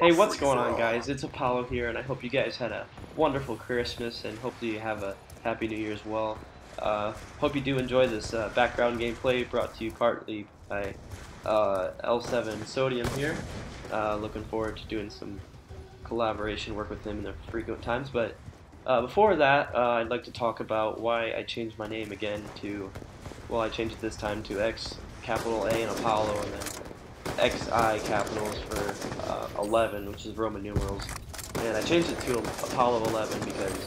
Hey, what's going on, guys? It's Apollo here, and I hope you guys had a wonderful Christmas, and hopefully you have a Happy New Year as well. Uh, hope you do enjoy this uh, background gameplay brought to you partly by uh, L7 Sodium here. Uh, looking forward to doing some collaboration work with him in the frequent times, but uh, before that, uh, I'd like to talk about why I changed my name again to, well, I changed it this time to X capital A and Apollo, and then XI capitals for uh, 11, which is Roman numerals. And I changed it to Apollo 11 because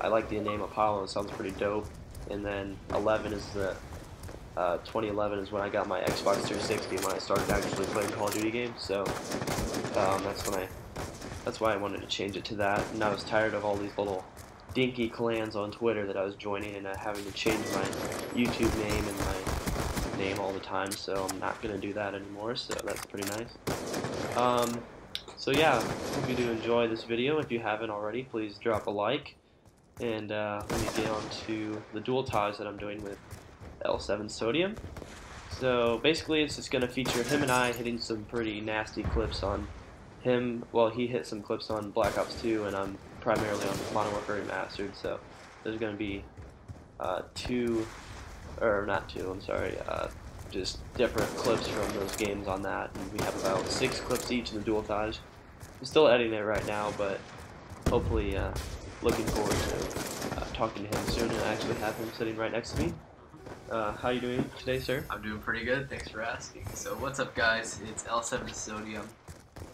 I like the name Apollo. It sounds pretty dope. And then 11 is the uh, 2011 is when I got my Xbox 360 when I started actually playing Call of Duty games. So um, that's when I that's why I wanted to change it to that. And I was tired of all these little dinky clans on Twitter that I was joining and uh, having to change my YouTube name and my name all the time, so I'm not going to do that anymore, so that's pretty nice. Um, so yeah, hope you do enjoy this video. If you haven't already, please drop a like. And uh, let me get on to the dual ties that I'm doing with L7 Sodium. So basically it's just going to feature him and I hitting some pretty nasty clips on him, well he hit some clips on Black Ops 2 and I'm primarily on Modern Warfare Remastered, so there's going to be uh, two or not two, I'm sorry, uh, just different clips from those games on that. And we have about six clips each in the dual ties. I'm still editing it right now, but hopefully uh, looking forward to uh, talking to him soon and actually have him sitting right next to me. Uh, how you doing today, sir? I'm doing pretty good. Thanks for asking. So what's up, guys? It's L7 Sodium,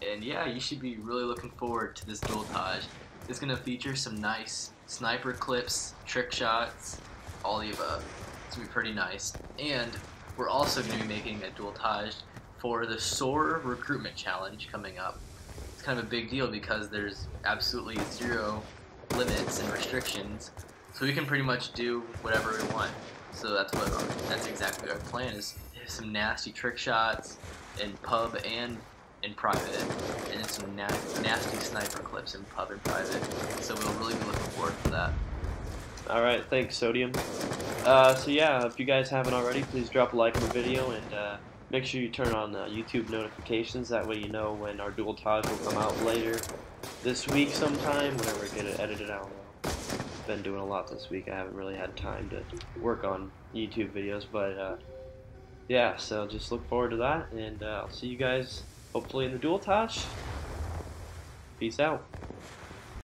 and yeah, you should be really looking forward to this dualtage. It's gonna feature some nice sniper clips, trick shots, all the above gonna be pretty nice. And we're also gonna be making a dualtage for the SOAR recruitment challenge coming up. It's kind of a big deal because there's absolutely zero limits and restrictions, so we can pretty much do whatever we want. So that's what that's exactly our plan is some nasty trick shots in pub and in private, and then some na nasty sniper clips in pub and private. So we'll really be looking forward to that. Alright, thanks, Sodium. Uh, so yeah, if you guys haven't already, please drop a like on the video and uh, make sure you turn on uh, YouTube notifications. That way you know when our dualtage will come out later this week sometime, whenever I get it edited out. I've been doing a lot this week. I haven't really had time to work on YouTube videos, but uh, yeah, so just look forward to that, and uh, I'll see you guys hopefully in the dualtage. Peace out.